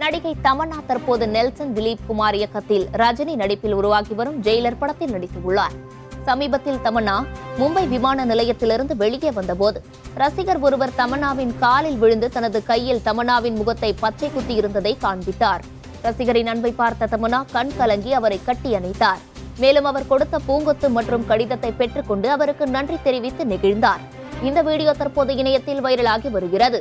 நடிகை தமன்னா தற்போது நெல்சன் திலீப் குமார் இயக்கத்தில் ரஜினி நடிப்பில் உருவாகி வரும் ஜெயிலர் படத்தில் நடித்துள்ளார். சமீபத்தில் தமன்னா மும்பை விமான நிலையத்திலிருந்து வெளியே வந்தபோது ரசிகர் ஒருவர் தமன்னாவின் காலில் விழுந்து தனது கையில் தமன்னாவின் முகத்தை பச்சை குத்தி இருந்ததை காண்பித்தார். ரசிகரின் அன்பை பார்த்த தமன்னா கண் கலங்கி அவரை கட்டி அணைத்தார். மேலும் அவர் கொடுத்த பூங்கொத்து மற்றும் கடிதத்தை பெற்றுக்கொண்டு அவருக்கு நன்றி தெரிவித்து நெகிழ்ந்தார். இந்த வீடியோ தற்போது இணையத்தில் வைரலாகி வருகிறது.